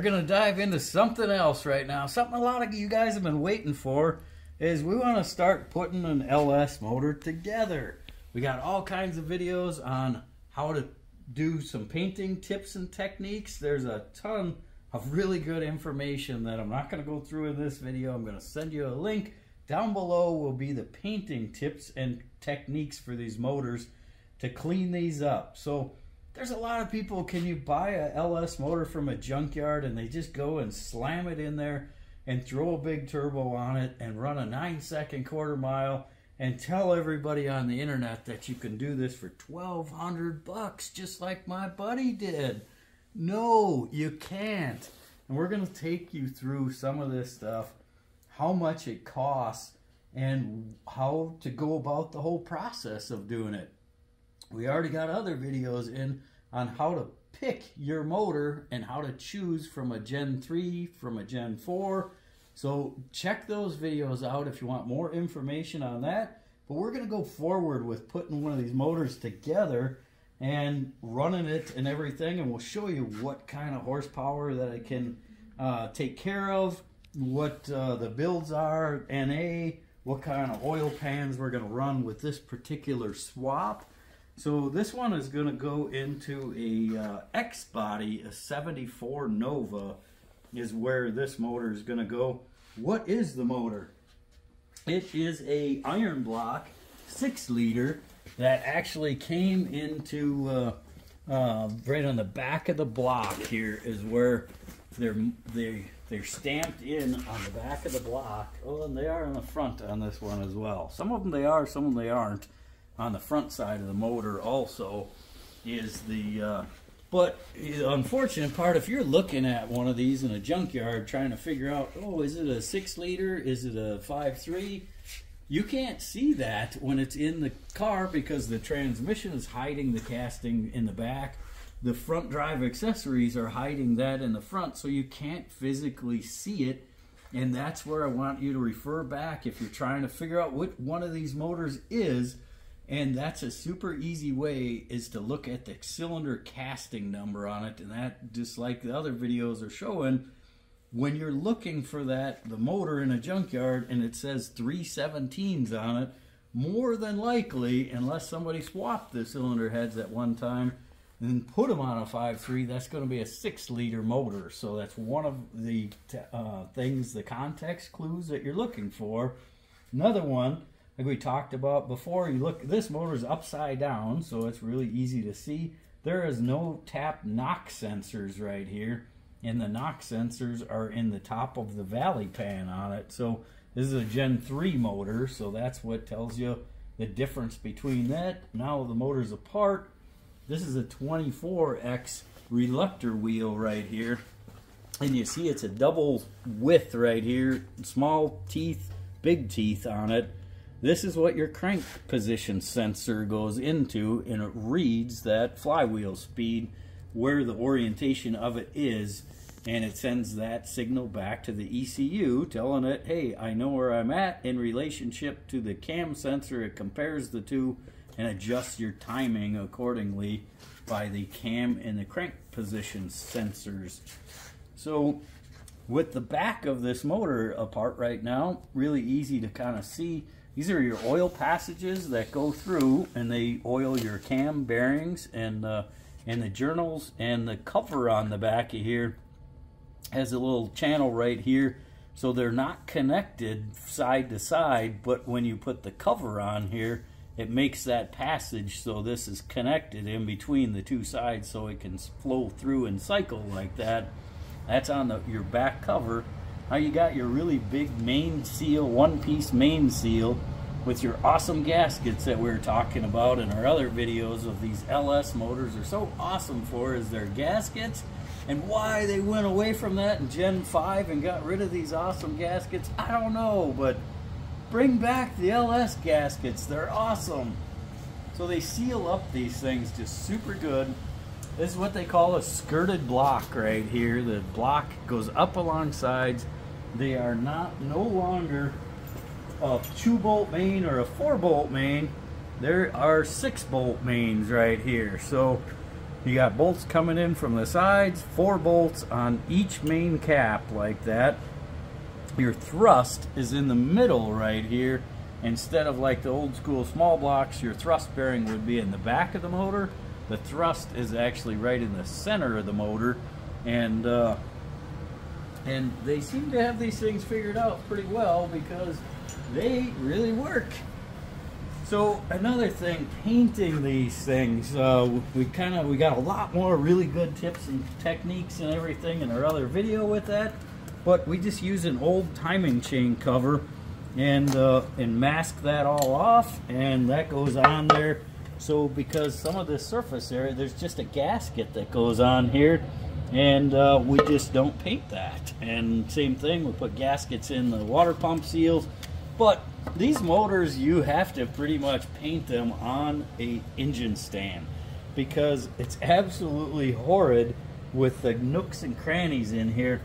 are going to dive into something else right now. Something a lot of you guys have been waiting for is we want to start putting an LS motor together. We got all kinds of videos on how to do some painting tips and techniques. There's a ton of really good information that I'm not going to go through in this video. I'm going to send you a link. Down below will be the painting tips and techniques for these motors to clean these up. So there's a lot of people, can you buy a LS motor from a junkyard and they just go and slam it in there and throw a big turbo on it and run a nine second quarter mile and tell everybody on the internet that you can do this for 1200 bucks just like my buddy did. No, you can't. And we're going to take you through some of this stuff, how much it costs, and how to go about the whole process of doing it. We already got other videos in on how to pick your motor and how to choose from a Gen 3, from a Gen 4. So check those videos out if you want more information on that. But we're going to go forward with putting one of these motors together and running it and everything. And we'll show you what kind of horsepower that it can uh, take care of, what uh, the builds are, NA, what kind of oil pans we're going to run with this particular swap. So this one is going to go into a uh, X body, a 74 Nova is where this motor is going to go. What is the motor? It is a iron block, six liter, that actually came into uh, uh, right on the back of the block. Here is where they're they they're stamped in on the back of the block. Oh, and they are on the front on this one as well. Some of them they are, some of them they aren't on the front side of the motor also is the uh, but the unfortunate part if you're looking at one of these in a junkyard trying to figure out oh is it a six liter? Is it a five three? You can't see that when it's in the car because the transmission is hiding the casting in the back. The front drive accessories are hiding that in the front so you can't physically see it. And that's where I want you to refer back if you're trying to figure out what one of these motors is and that's a super easy way is to look at the cylinder casting number on it. And that, just like the other videos are showing, when you're looking for that, the motor in a junkyard and it says 317s on it, more than likely, unless somebody swapped the cylinder heads at one time and put them on a 5.3, that's going to be a 6 liter motor. So that's one of the uh, things, the context clues that you're looking for. Another one like we talked about before, you look, this motor is upside down, so it's really easy to see. There is no tap knock sensors right here, and the knock sensors are in the top of the valley pan on it. So this is a Gen 3 motor, so that's what tells you the difference between that. Now the motor's apart. This is a 24X reluctor wheel right here. And you see it's a double width right here. Small teeth, big teeth on it. This is what your crank position sensor goes into and it reads that flywheel speed, where the orientation of it is, and it sends that signal back to the ECU telling it, hey, I know where I'm at in relationship to the cam sensor. It compares the two and adjusts your timing accordingly by the cam and the crank position sensors. So with the back of this motor apart right now, really easy to kind of see these are your oil passages that go through and they oil your cam bearings and, uh, and the journals and the cover on the back of here. Has a little channel right here so they're not connected side to side but when you put the cover on here it makes that passage so this is connected in between the two sides so it can flow through and cycle like that. That's on the, your back cover now you got your really big main seal, one-piece main seal with your awesome gaskets that we were talking about in our other videos of these LS motors are so awesome for is their gaskets and why they went away from that in Gen 5 and got rid of these awesome gaskets, I don't know, but bring back the LS gaskets. They're awesome. So they seal up these things just super good. This is what they call a skirted block right here. The block goes up along sides they are not no longer a two bolt main or a four bolt main. There are six bolt mains right here. So You got bolts coming in from the sides, four bolts on each main cap like that. Your thrust is in the middle right here. Instead of like the old school small blocks, your thrust bearing would be in the back of the motor. The thrust is actually right in the center of the motor. And uh, and they seem to have these things figured out pretty well because they really work. So another thing, painting these things, uh, we kind of we got a lot more really good tips and techniques and everything in our other video with that, but we just use an old timing chain cover and uh, and mask that all off, and that goes on there. So because some of this surface area, there's just a gasket that goes on here, and uh, we just don't paint that. And same thing, we put gaskets in the water pump seals, but these motors, you have to pretty much paint them on a engine stand because it's absolutely horrid with the nooks and crannies in here.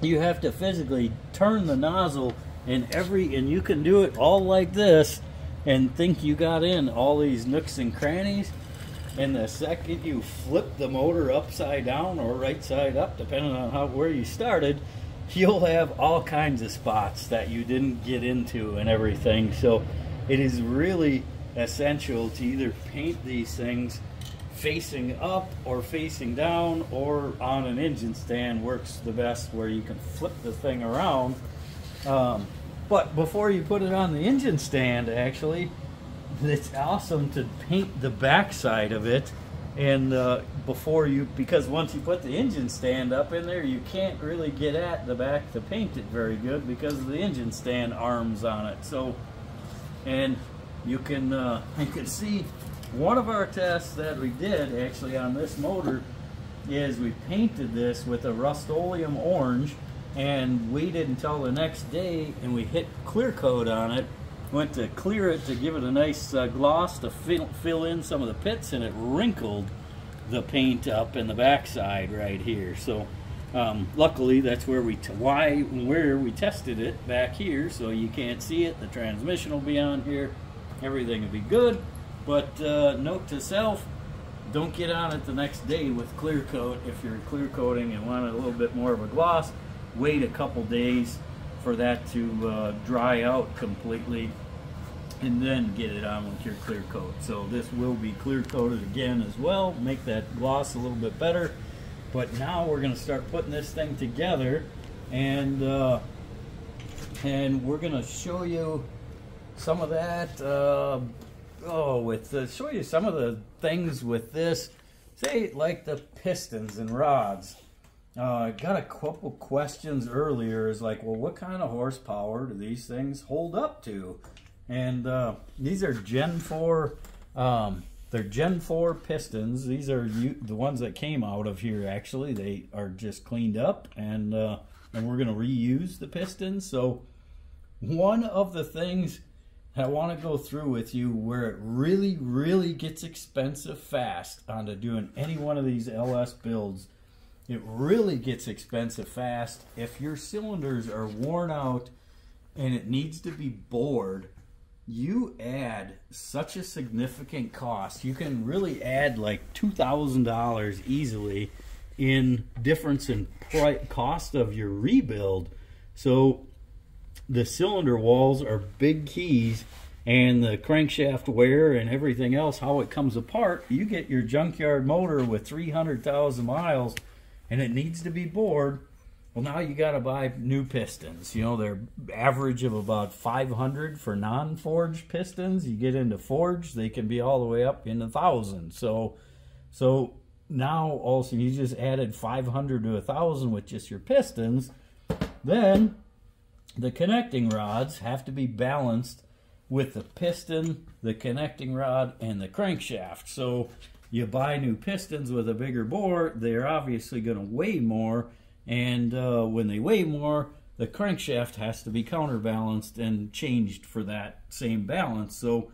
You have to physically turn the nozzle in every, and you can do it all like this and think you got in all these nooks and crannies. And the second you flip the motor upside down or right side up, depending on how where you started, you'll have all kinds of spots that you didn't get into and everything. So it is really essential to either paint these things facing up or facing down or on an engine stand works the best where you can flip the thing around. Um, but before you put it on the engine stand, actually, it's awesome to paint the backside of it and uh, before you because once you put the engine stand up in there you can't really get at the back to paint it very good because of the engine stand arms on it. So and you can uh, you can see one of our tests that we did actually on this motor is we painted this with a rust-oleum orange and waited until the next day and we hit clear coat on it went to clear it to give it a nice uh, gloss to fill, fill in some of the pits and it wrinkled the paint up in the backside right here. So um, luckily that's where we why where we tested it back here so you can't see it. The transmission will be on here. Everything will be good. But uh, note to self don't get on it the next day with clear coat. If you're clear coating and want a little bit more of a gloss wait a couple days for that to uh, dry out completely and then get it on with your clear coat. So this will be clear coated again as well, make that gloss a little bit better. But now we're gonna start putting this thing together and uh, and we're gonna show you some of that, uh, oh, with the, show you some of the things with this, say like the pistons and rods. Uh, I got a couple questions earlier. Is like, well, what kind of horsepower do these things hold up to? And uh, these are Gen 4. Um, they're Gen 4 pistons. These are the ones that came out of here. Actually, they are just cleaned up, and uh, and we're going to reuse the pistons. So one of the things I want to go through with you where it really, really gets expensive fast onto doing any one of these LS builds it really gets expensive fast. If your cylinders are worn out and it needs to be bored you add such a significant cost. You can really add like $2000 easily in difference in cost of your rebuild. So the cylinder walls are big keys and the crankshaft wear and everything else how it comes apart you get your junkyard motor with 300,000 miles and it needs to be bored, well, now you got to buy new pistons. You know, they're average of about 500 for non-forged pistons. You get into forged, they can be all the way up in a thousand. So, so now also you just added 500 to a thousand with just your pistons. Then the connecting rods have to be balanced with the piston, the connecting rod, and the crankshaft. So you buy new pistons with a bigger bore, they're obviously going to weigh more. And uh, when they weigh more, the crankshaft has to be counterbalanced and changed for that same balance. So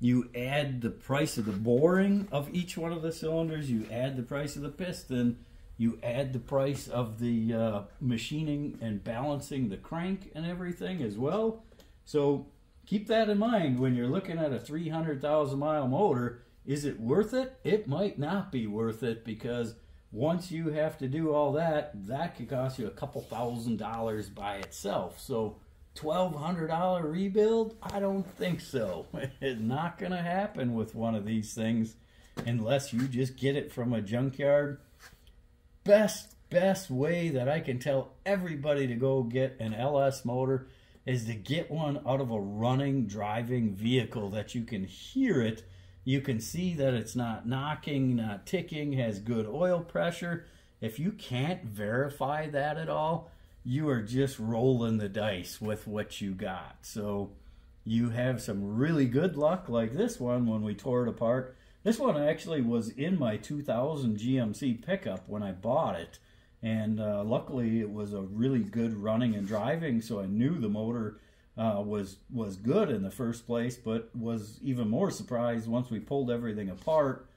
you add the price of the boring of each one of the cylinders, you add the price of the piston, you add the price of the uh, machining and balancing the crank and everything as well. So keep that in mind when you're looking at a 300,000 mile motor Is it worth it? It might not be worth it because once you have to do all that, that could cost you a couple thousand dollars by itself. So $1,200 rebuild? I don't think so. It's not going to happen with one of these things unless you just get it from a junkyard. Best, best way that I can tell everybody to go get an LS motor is to get one out of a running, driving vehicle that you can hear it. You can see that it's not knocking, not ticking, has good oil pressure. If you can't verify that at all, you are just rolling the dice with what you got. So you have some really good luck like this one when we tore it apart. This one actually was in my 2000 GMC pickup when I bought it. And uh, luckily it was a really good running and driving, so I knew the motor uh, was was good in the first place, but was even more surprised once we pulled everything apart.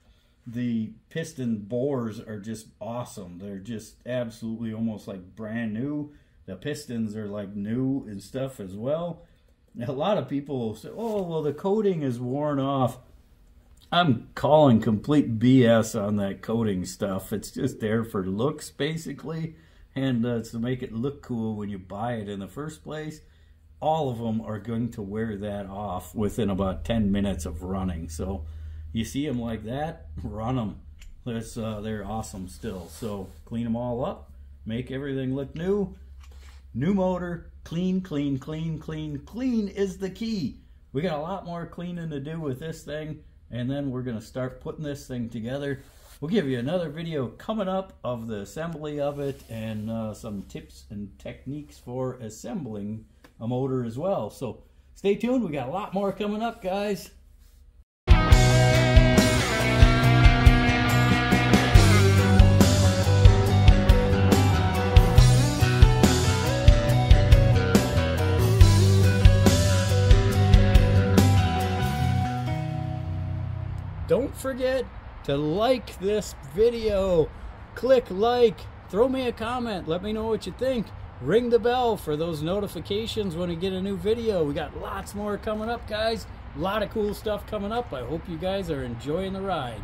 The piston bores are just awesome. They're just absolutely almost like brand new. The pistons are like new and stuff as well. A lot of people say, "Oh, well, the coating is worn off." I'm calling complete BS on that coating stuff. It's just there for looks, basically, and uh, to make it look cool when you buy it in the first place. All of them are going to wear that off within about 10 minutes of running. So you see them like that, run them. That's, uh, they're awesome still. So clean them all up, make everything look new. New motor, clean, clean, clean, clean, clean is the key. We got a lot more cleaning to do with this thing and then we're going to start putting this thing together. We'll give you another video coming up of the assembly of it and uh, some tips and techniques for assembling a motor as well. So stay tuned. We got a lot more coming up, guys. Don't forget to like this video. Click like, throw me a comment, let me know what you think. Ring the bell for those notifications when we get a new video. We got lots more coming up, guys. A lot of cool stuff coming up. I hope you guys are enjoying the ride.